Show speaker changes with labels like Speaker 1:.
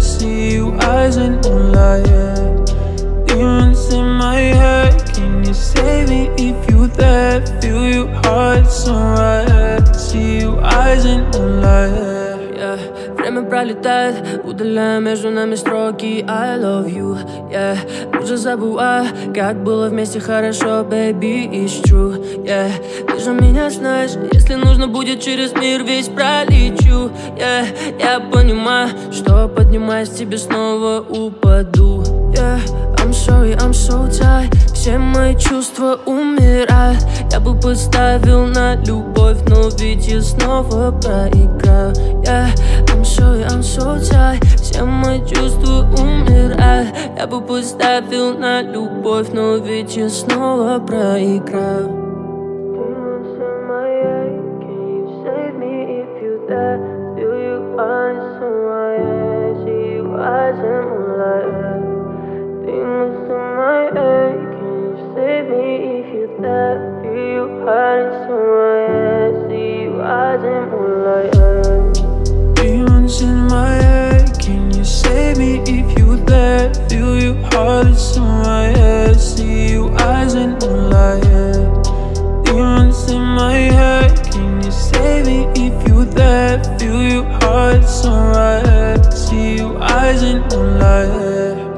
Speaker 1: see you eyes and I'm lying Demons in my head, can you save me if you there? Feel your heart sunrise, see you eyes and I'm lying Время пролетает, удаляя между нами строки. I love you, yeah. Уже забываю, как было вместе. Хорошо, baby, it's true, yeah. Ты же меня знаешь, если нужно будет через мир весь пролечу, yeah. Я понимаю, что поднимаясь тебе снова упаду, yeah. I'm sorry, I'm so tired. Все мои чувства умирают. Я бы поставил на любовь Но ведь я снова проиграю yeah. I'm он шоу-чай Все мои чувства умирают Я бы поставил на любовь Но ведь я снова проиграю Can you save me if you die? Feel you hiding in my head? Can you save me? If you there? Feel your heart so right, See your eyes in the light.